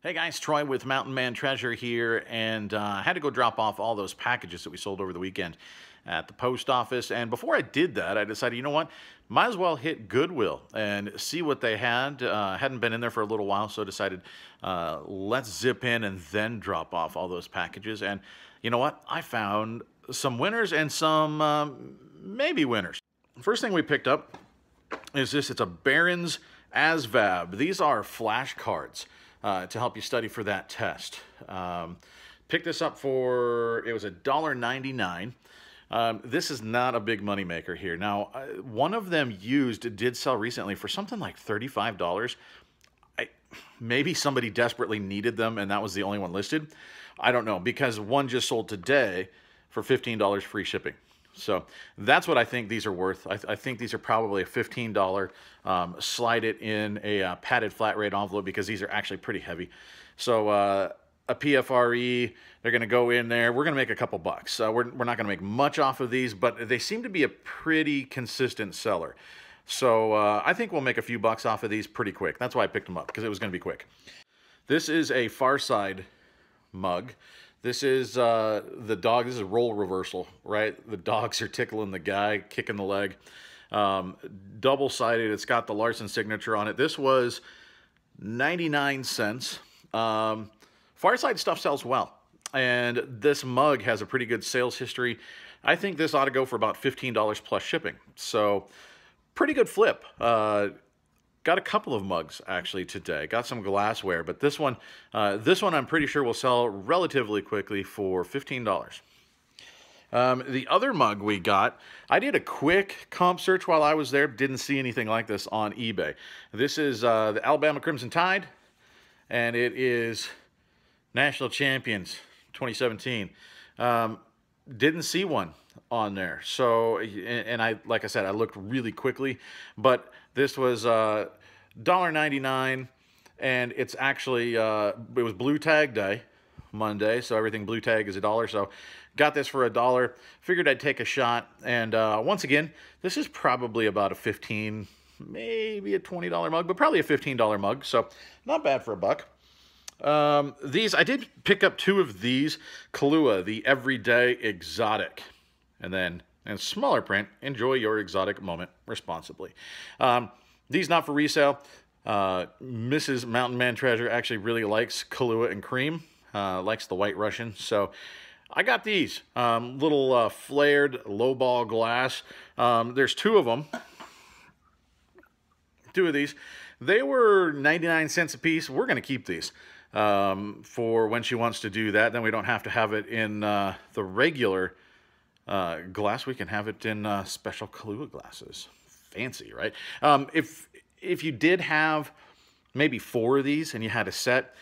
Hey guys, Troy with Mountain Man Treasure here, and uh, I had to go drop off all those packages that we sold over the weekend at the post office. And before I did that, I decided, you know what, might as well hit Goodwill and see what they had. Uh, hadn't been in there for a little while, so decided uh, let's zip in and then drop off all those packages. And you know what, I found some winners and some um, maybe winners. First thing we picked up is this. It's a Barron's ASVAB. These are flashcards uh, to help you study for that test. Um, picked this up for, it was a dollar ninety-nine. Um, this is not a big money maker here. Now, uh, one of them used did sell recently for something like $35. I, maybe somebody desperately needed them and that was the only one listed. I don't know because one just sold today for $15 free shipping. So that's what I think these are worth. I, th I think these are probably a $15. Um, slide it in a uh, padded flat rate envelope because these are actually pretty heavy. So uh, a PFRE, they're going to go in there. We're going to make a couple bucks. Uh, we're, we're not going to make much off of these, but they seem to be a pretty consistent seller. So uh, I think we'll make a few bucks off of these pretty quick. That's why I picked them up, because it was going to be quick. This is a Far Side mug. This is uh, the dog. This is role reversal, right? The dogs are tickling the guy, kicking the leg. Um, Double-sided. It's got the Larson signature on it. This was 99 cents. Um, Far Side stuff sells well. And this mug has a pretty good sales history. I think this ought to go for about $15 plus shipping. So pretty good flip. Uh, Got a couple of mugs actually today. Got some glassware, but this one, uh, this one I'm pretty sure will sell relatively quickly for $15. Um, the other mug we got, I did a quick comp search while I was there. Didn't see anything like this on eBay. This is uh, the Alabama Crimson Tide, and it is National Champions 2017. Um, didn't see one on there. So, and I, like I said, I looked really quickly, but this was uh, $1.99 and it's actually uh, it was blue tag day monday so everything blue tag is a dollar. So got this for a dollar. Figured i'd take a shot and uh, once again this is probably about a 15 maybe a $20 mug but probably a $15 mug so not bad for a buck. Um, these i did pick up two of these kahlua the everyday exotic and then in smaller print enjoy your exotic moment responsibly. Um, these not for resale. Uh, Mrs. Mountain Man Treasure actually really likes Kahlua and cream, uh, likes the White Russian. So I got these um, little uh, flared lowball glass. Um, there's two of them. Two of these. They were 99 cents a piece. We're going to keep these um, for when she wants to do that. Then we don't have to have it in uh, the regular uh, glass. We can have it in uh, special Kahlua glasses fancy, right? Um, if if you did have maybe four of these and you had a set,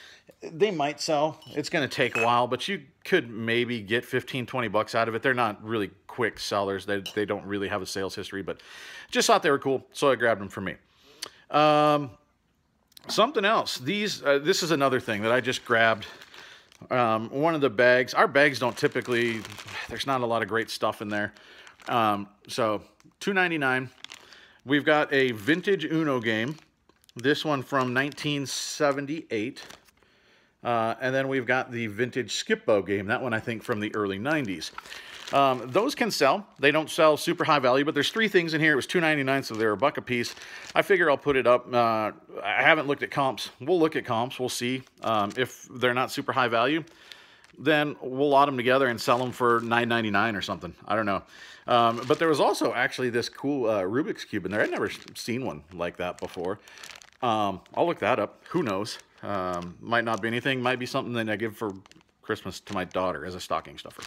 they might sell. It's going to take a while, but you could maybe get 15, 20 bucks out of it. They're not really quick sellers. They, they don't really have a sales history, but just thought they were cool, so I grabbed them for me. Um, something else. These, uh, this is another thing that I just grabbed. Um, one of the bags. Our bags don't typically, there's not a lot of great stuff in there. Um, so, two ninety nine. We've got a vintage Uno game. This one from 1978. Uh, and then we've got the vintage Skip-Bo game. That one, I think, from the early 90s. Um, those can sell. They don't sell super high value, but there's three things in here. It was $2.99, so they're a buck a piece. I figure I'll put it up. Uh, I haven't looked at comps. We'll look at comps. We'll see um, if they're not super high value then we'll lot them together and sell them for $9.99 or something. I don't know. Um, but there was also actually this cool uh, Rubik's Cube in there. I'd never seen one like that before. Um, I'll look that up. Who knows? Um, might not be anything. Might be something that I give for Christmas to my daughter as a stocking stuffer.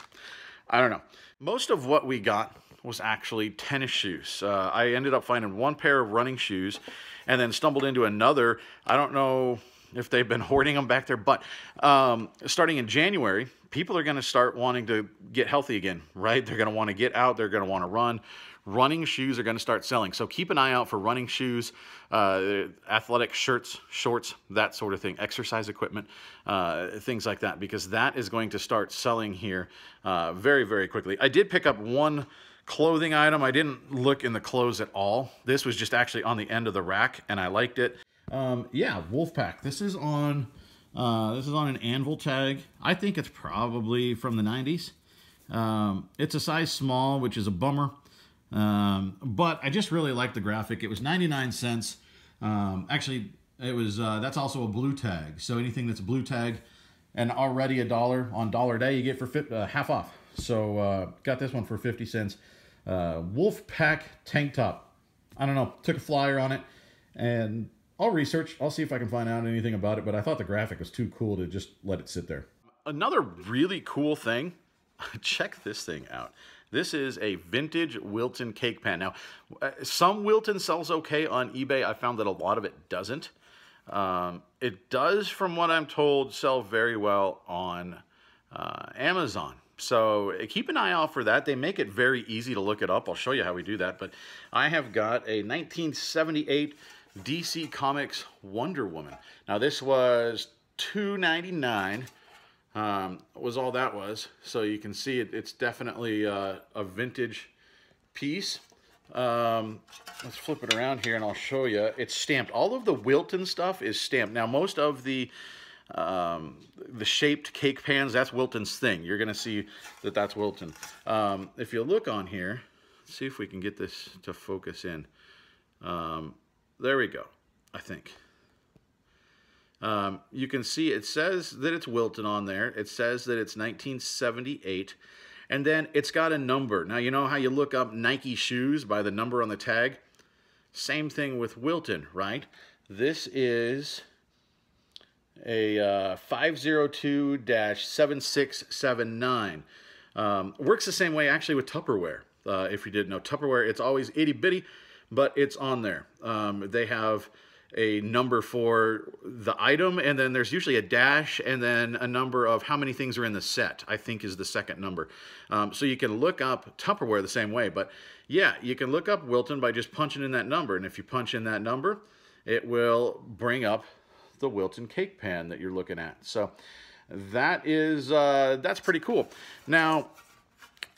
I don't know. Most of what we got was actually tennis shoes. Uh, I ended up finding one pair of running shoes and then stumbled into another. I don't know if they've been hoarding them back there. But um, starting in January, people are going to start wanting to get healthy again, right? They're going to want to get out. They're going to want to run. Running shoes are going to start selling. So keep an eye out for running shoes, uh, athletic shirts, shorts, that sort of thing, exercise equipment, uh, things like that, because that is going to start selling here uh, very, very quickly. I did pick up one clothing item. I didn't look in the clothes at all. This was just actually on the end of the rack, and I liked it. Um, yeah, Wolfpack. This is on Uh, this is on an anvil tag. I think it's probably from the 90s. Um, it's a size small, which is a bummer. Um, but I just really like the graphic. It was 99 cents. Um, actually, it was uh, that's also a blue tag. So anything that's a blue tag and already a dollar on dollar day, you get for uh, half off. So uh, got this one for 50 cents. Uh, Wolf Pack tank top. I don't know. Took a flyer on it, and I'll research. I'll see if I can find out anything about it. But I thought the graphic was too cool to just let it sit there. Another really cool thing. Check this thing out. This is a vintage Wilton cake pan. Now, uh, some Wilton sells okay on eBay. I found that a lot of it doesn't. Um, it does, from what I'm told, sell very well on uh, Amazon. So uh, keep an eye out for that. They make it very easy to look it up. I'll show you how we do that. But I have got a 1978 DC Comics Wonder Woman. Now this was $2.99 um, was all that was. So you can see it, it's definitely uh, a vintage piece. Um, let's flip it around here and I'll show you. It's stamped. All of the Wilton stuff is stamped. Now, most of the um, the shaped cake pans, that's Wilton's thing. You're going to see that that's Wilton. Um, if you look on here, see if we can get this to focus in. Um, there we go, I think. Um, you can see it says that it's Wilton on there. It says that it's 1978. And then it's got a number. Now, you know how you look up Nike shoes by the number on the tag? Same thing with Wilton, right? This is a uh, 502-7679. Um, works the same way actually with Tupperware. Uh, if you didn't know, Tupperware, it's always itty bitty, but it's on there. Um, they have a number for the item, and then there's usually a dash, and then a number of how many things are in the set, I think is the second number. Um, so you can look up Tupperware the same way, but yeah, you can look up Wilton by just punching in that number, and if you punch in that number, it will bring up the Wilton cake pan that you're looking at. So that is, uh, that's pretty cool. Now,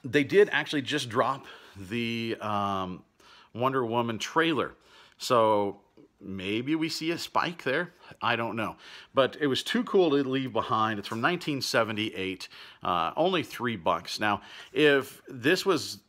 they did actually just drop the um, Wonder Woman trailer. So maybe we see a spike there. I don't know. But it was too cool to leave behind. It's from 1978, uh, only three bucks. Now, if this was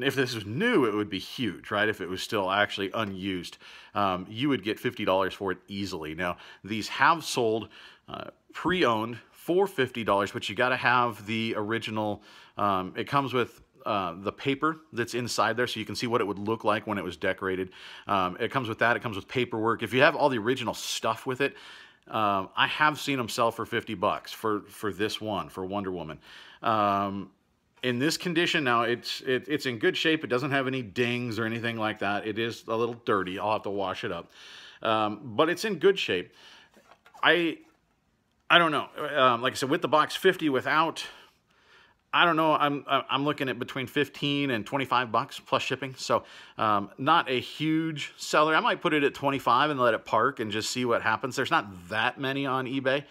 if this was new, it would be huge, right? If it was still actually unused, um, you would get $50 for it easily. Now, these have sold uh, pre-owned for $50, but you got to have the original. Um, it comes with uh, the paper that's inside there so you can see what it would look like when it was decorated. Um, it comes with that. It comes with paperwork. If you have all the original stuff with it, um, I have seen them sell for 50 bucks for, for this one, for Wonder Woman. Um, in this condition, now it's, it, it's in good shape. It doesn't have any dings or anything like that. It is a little dirty. I'll have to wash it up. Um, but it's in good shape. I, I don't know. Um, like I said, with the box 50 without I don't know. I'm I'm looking at between 15 and 25 bucks plus shipping. So um, not a huge seller. I might put it at 25 and let it park and just see what happens. There's not that many on eBay.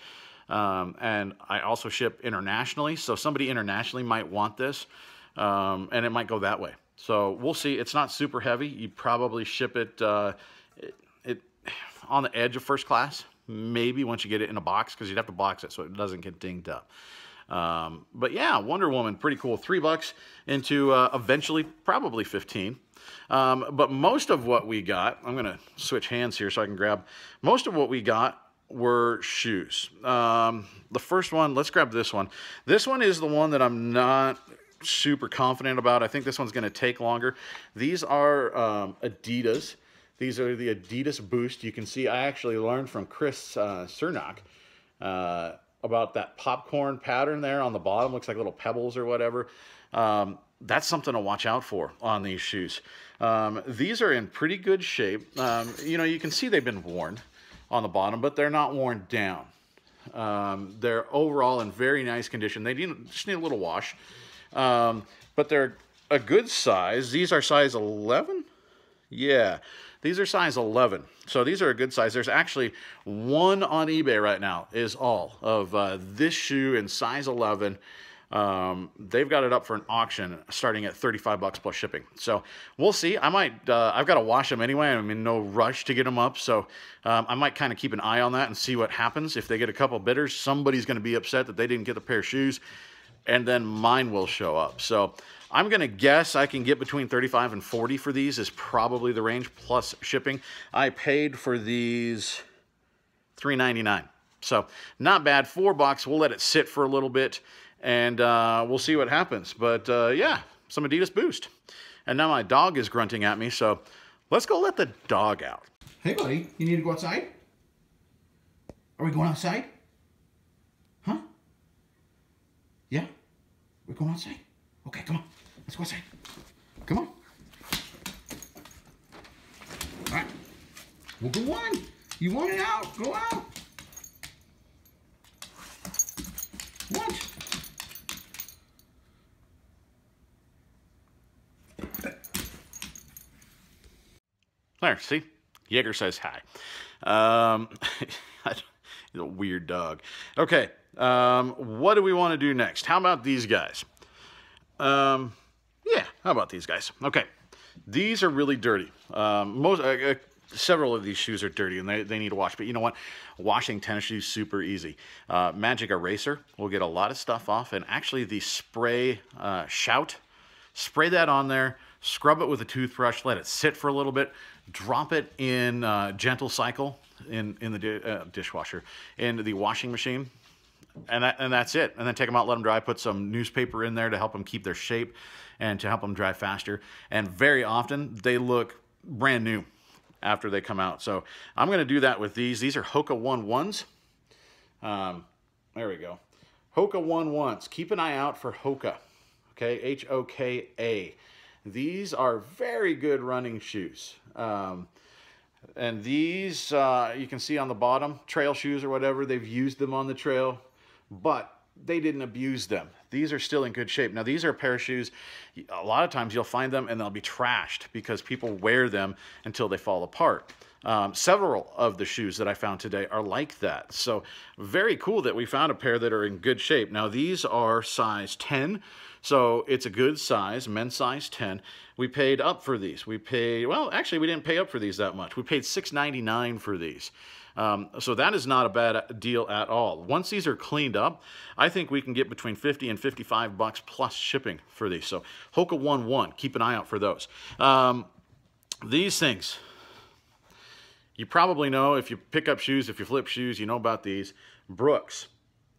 Um, and I also ship internationally. So somebody internationally might want this um, and it might go that way. So we'll see. It's not super heavy. You probably ship it, uh, it, it on the edge of first class. Maybe once you get it in a box because you'd have to box it so it doesn't get dinged up. Um, but yeah, Wonder Woman, pretty cool. Three bucks into uh, eventually probably 15. Um, but most of what we got, I'm going to switch hands here so I can grab, most of what we got were shoes. Um, the first one, let's grab this one. This one is the one that I'm not super confident about. I think this one's going to take longer. These are um, Adidas. These are the Adidas Boost. You can see I actually learned from Chris uh, Cernoch uh, about that popcorn pattern there on the bottom. Looks like little pebbles or whatever. Um, that's something to watch out for on these shoes. Um, these are in pretty good shape. Um, you know, you can see they've been worn on the bottom, but they're not worn down. Um, they're overall in very nice condition. They need, just need a little wash, um, but they're a good size. These are size 11? Yeah. These are size 11. So these are a good size. There's actually one on eBay right now is all of uh, this shoe in size 11. Um, they've got it up for an auction starting at 35 bucks plus shipping. So we'll see. I might, uh, I've got to wash them anyway. I'm in no rush to get them up. So um, I might kind of keep an eye on that and see what happens. If they get a couple bidders, somebody's going to be upset that they didn't get the pair of shoes and then mine will show up. So I'm going to guess I can get between 35 and 40 for these is probably the range plus shipping. I paid for these 3.99. So not bad. Four bucks. We'll let it sit for a little bit and uh, we'll see what happens. But uh, yeah, some Adidas Boost. And now my dog is grunting at me, so let's go let the dog out. Hey, buddy, you need to go outside? Are we going outside? Huh? Yeah? We're going outside? Okay, come on. Let's go outside. Come on. All right. Well, go on. You want it out? Go out. What? There, see? Jaeger says hi. Um, he's a weird dog. Okay, um, what do we want to do next? How about these guys? Um, yeah, how about these guys? Okay, these are really dirty. Um, most, uh, uh, several of these shoes are dirty and they, they need to wash. But you know what? Washing tennis shoes super easy. Uh, Magic Eraser will get a lot of stuff off. And actually the spray uh, Shout, spray that on there, scrub it with a toothbrush, let it sit for a little bit, drop it in uh, gentle cycle in, in the di uh, dishwasher, in the washing machine, and, that, and that's it. And then take them out, let them dry, put some newspaper in there to help them keep their shape and to help them dry faster. And very often they look brand new after they come out. So I'm going to do that with these. These are Hoka One Ones. Um, there we go. Hoka One Ones. Keep an eye out for Hoka. Okay, H-O-K-A. These are very good running shoes. Um, and these, uh, you can see on the bottom, trail shoes or whatever, they've used them on the trail, but they didn't abuse them. These are still in good shape. Now, these are a pair of shoes, a lot of times you'll find them and they'll be trashed because people wear them until they fall apart. Um, several of the shoes that I found today are like that. So very cool that we found a pair that are in good shape. Now, these are size 10, so it's a good size, men's size 10. We paid up for these. We paid, well, actually, we didn't pay up for these that much. We paid $6.99 for these. Um, so that is not a bad deal at all. Once these are cleaned up, I think we can get between 50 and 55 bucks plus shipping for these. So Hoka One One, keep an eye out for those. Um, these things, you probably know if you pick up shoes, if you flip shoes, you know about these. Brooks,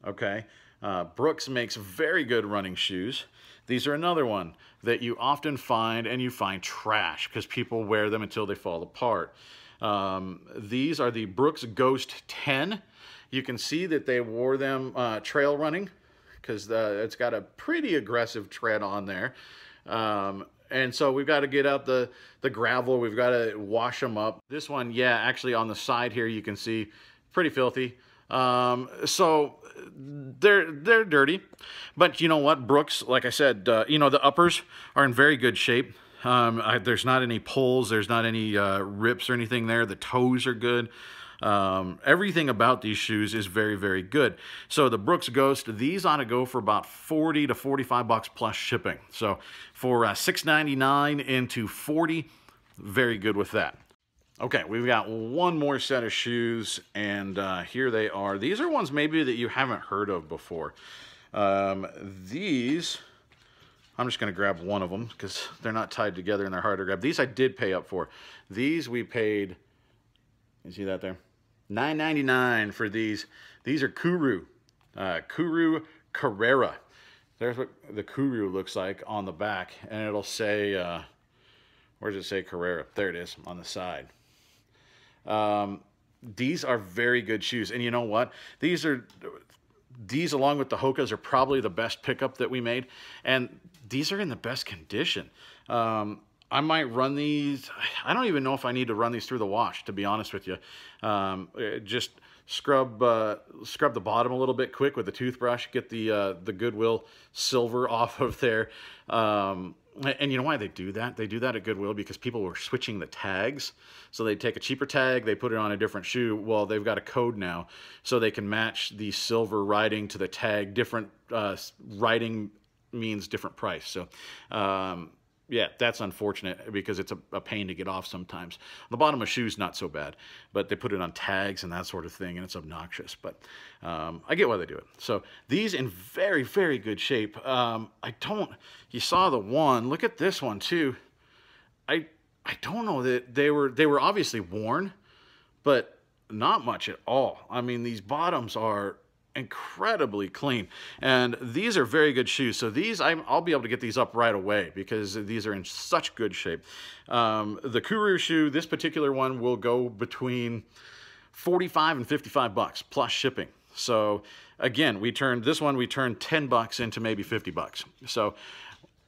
okay? Uh, Brooks makes very good running shoes. These are another one that you often find and you find trash because people wear them until they fall apart. Um, these are the Brooks Ghost 10. You can see that they wore them uh, trail running because it's got a pretty aggressive tread on there. Um, and so we've got to get out the, the gravel. We've got to wash them up. This one, yeah, actually on the side here, you can see pretty filthy. Um, so they're they're dirty, but you know what, Brooks? Like I said, uh, you know the uppers are in very good shape. Um, I, there's not any pulls, there's not any uh, rips or anything there. The toes are good. Um, everything about these shoes is very, very good. So the Brooks Ghost, these ought to go for about 40 to 45 bucks plus shipping. So for uh, 6.99 into 40, very good with that. Okay, we've got one more set of shoes, and uh, here they are. These are ones maybe that you haven't heard of before. Um, these I'm just going to grab one of them because they're not tied together and they're hard to grab. These I did pay up for. These we paid, you see that there? $9.99 for these. These are Kuru, uh, Kuru Carrera. There's what the Kuru looks like on the back and it'll say, uh, where does it say Carrera? There it is on the side. Um, these are very good shoes. And you know what? These are these along with the Hokas are probably the best pickup that we made. And these are in the best condition. Um, I might run these. I don't even know if I need to run these through the wash, to be honest with you. Um, eh, just scrub uh, scrub the bottom a little bit quick with the toothbrush. Get the uh, the Goodwill silver off of there. Um, and you know why they do that? They do that at Goodwill because people were switching the tags. So they take a cheaper tag, they put it on a different shoe. Well, they've got a code now, so they can match the silver writing to the tag. Different uh, writing means different price. So um, yeah, that's unfortunate because it's a, a, pain to get off sometimes. The bottom of shoes not so bad, but they put it on tags and that sort of thing, and it's obnoxious. But um, I get why they do it. So these in very, very good shape. Um, I don't. You saw the one. Look at this one too. I I don't know that they were they were obviously worn, but not much at all. I mean, these bottoms are incredibly clean. And these are very good shoes. So these, i will be able to get these up right away because these are in such good shape. Um, the Kuru shoe, this particular one will go between 45 and 55 bucks plus shipping. So again, we turned this one, we turned 10 bucks into maybe 50 bucks. So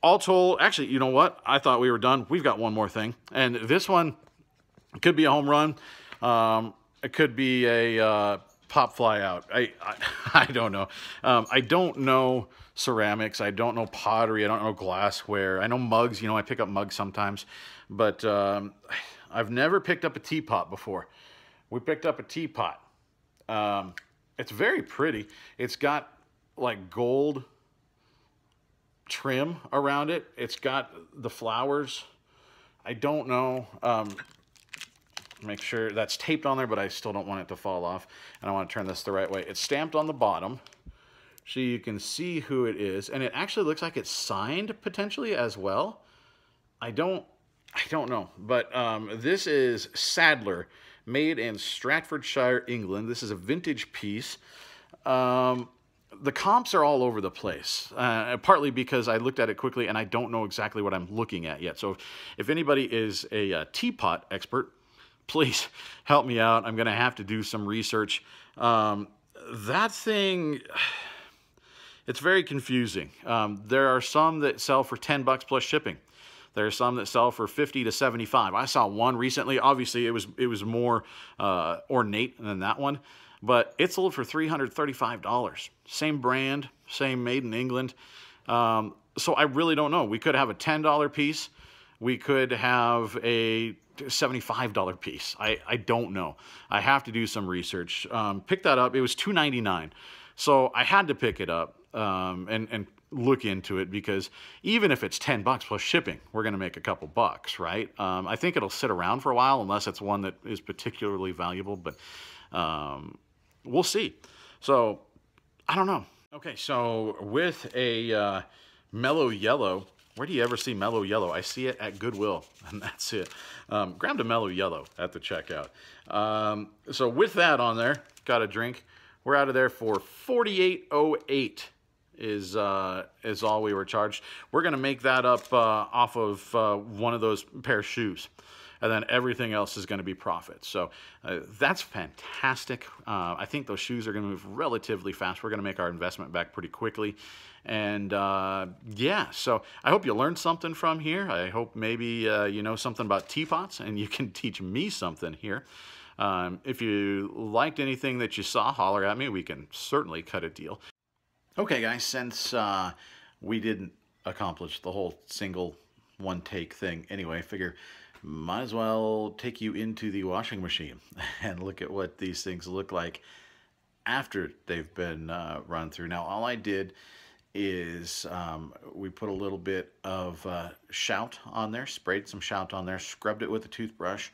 all told, actually, you know what? I thought we were done. We've got one more thing. And this one could be a home run. Um, it could be a, uh, pop fly out. I, I, I don't know. Um, I don't know ceramics. I don't know pottery. I don't know glassware. I know mugs. You know, I pick up mugs sometimes. But um, I've never picked up a teapot before. We picked up a teapot. Um, it's very pretty. It's got like gold trim around it. It's got the flowers. I don't know. Um, make sure that's taped on there, but I still don't want it to fall off. And I want to turn this the right way. It's stamped on the bottom so you can see who it is. And it actually looks like it's signed potentially as well. I don't, I don't know. But um, this is Sadler, made in Stratfordshire, England. This is a vintage piece. Um, the comps are all over the place, uh, partly because I looked at it quickly and I don't know exactly what I'm looking at yet. So if anybody is a, a uh, teapot expert, please help me out. I'm going to have to do some research. Um, that thing, it's very confusing. Um, there are some that sell for 10 bucks plus shipping. There are some that sell for 50 to 75. I saw one recently. Obviously, it was it was more uh, ornate than that one, but it sold for $335. Same brand, same made in England. Um, so I really don't know. We could have a $10 piece. We could have a $75 piece. I, I don't know. I have to do some research. Um, pick that up. It was $2.99. So I had to pick it up um, and, and look into it because even if it's 10 bucks plus shipping, we're going to make a couple bucks, right? Um, I think it'll sit around for a while unless it's one that is particularly valuable, but um, we'll see. So I don't know. Okay, so with a uh, Mello Yello, where do you ever see Mello Yello? I see it at Goodwill, and that's it. Um, grabbed a Mello Yello at the checkout. Um, so with that on there, got a drink. We're out of there for 48.08 is uh, is all we were charged. We're gonna make that up uh, off of uh, one of those pair of shoes and then everything else is going to be profit. So uh, that's fantastic. Uh, I think those shoes are going to move relatively fast. We're going to make our investment back pretty quickly. And uh, yeah, so I hope you learned something from here. I hope maybe uh, you know something about teapots and you can teach me something here. Um, if you liked anything that you saw, holler at me. We can certainly cut a deal. Okay, guys, since uh, we didn't accomplish the whole single one take thing anyway, I figure might as well take you into the washing machine and look at what these things look like after they've been uh, run through. Now, all I did is um, we put a little bit of uh, shout on there, sprayed some shout on there, scrubbed it with a toothbrush,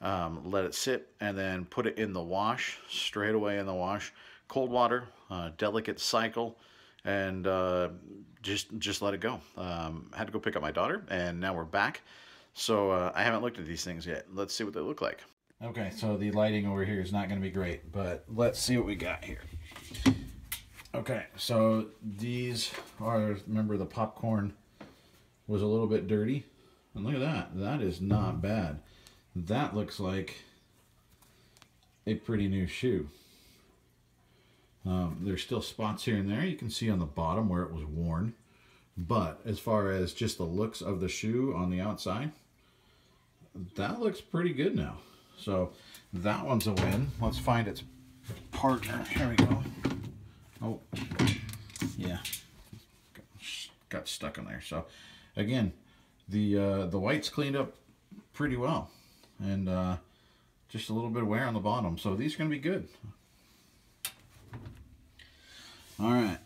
um, let it sit, and then put it in the wash, straight away in the wash. Cold water, uh, delicate cycle, and uh, just just let it go. Um, had to go pick up my daughter, and now we're back. So uh, I haven't looked at these things yet. Let's see what they look like. Okay, so the lighting over here is not going to be great, but let's see what we got here. Okay, so these are, remember the popcorn was a little bit dirty. And look at that. That is not bad. That looks like a pretty new shoe. Um, there's still spots here and there. You can see on the bottom where it was worn. But as far as just the looks of the shoe on the outside, that looks pretty good now. So that one's a win. Let's find its partner. Here we go. Oh, yeah. Got stuck in there. So again, the uh, the white's cleaned up pretty well, and uh, just a little bit of wear on the bottom. So these are going to be good. All right,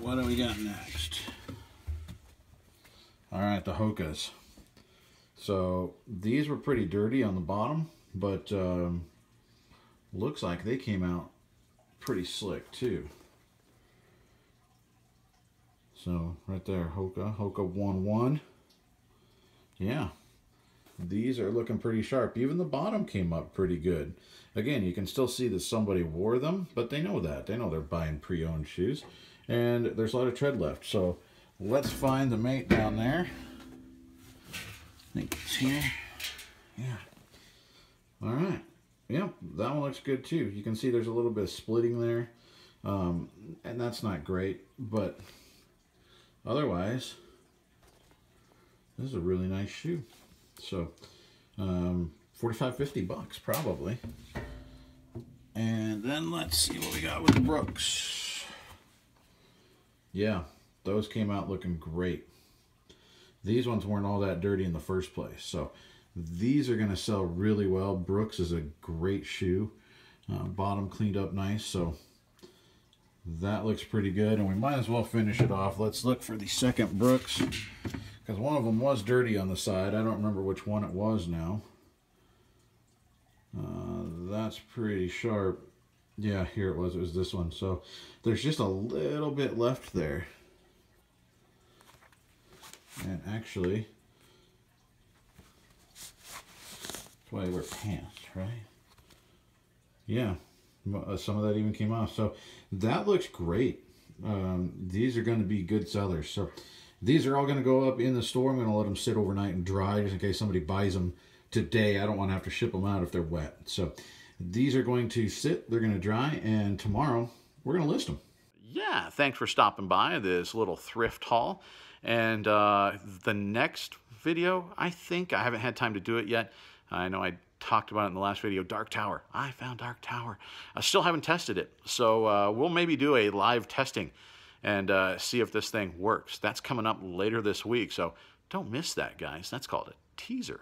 what do we got next? All right, the Hokas. So these were pretty dirty on the bottom, but um, looks like they came out pretty slick too. So right there, Hoka, Hoka 1-1. Yeah, these are looking pretty sharp. Even the bottom came up pretty good. Again, you can still see that somebody wore them, but they know that. They know they're buying pre-owned shoes. And there's a lot of tread left. So let's find the mate down there. Think it's here. Yeah. All right. Yep, that one looks good too. You can see there's a little bit of splitting there. Um, and that's not great, but otherwise, this is a really nice shoe. So, um, 45, 50 bucks probably. And then let's see what we got with the Brooks. Yeah, those came out looking great. These ones weren't all that dirty in the first place. So these are going to sell really well. Brooks is a great shoe. Uh, bottom cleaned up nice. So that looks pretty good. And we might as well finish it off. Let's look for the second Brooks. Because one of them was dirty on the side. I don't remember which one it was now. Uh, that's pretty sharp. Yeah, here it was. It was this one. So there's just a little bit left there. And actually, that's why I wear pants, right? Yeah, uh, some of that even came off. So that looks great. Um, these are going to be good sellers. So these are all going to go up in the store. I'm going to let them sit overnight and dry just in case somebody buys them today. I don't want to have to ship them out if they're wet. So these are going to sit, they're going to dry, and tomorrow we're going to list them. Yeah, thanks for stopping by this little thrift haul. And uh, the next video, I think, I haven't had time to do it yet. I know I talked about it in the last video, Dark Tower. I found Dark Tower. I still haven't tested it. So uh, we'll maybe do a live testing and uh, see if this thing works. That's coming up later this week. So don't miss that, guys. That's called a teaser.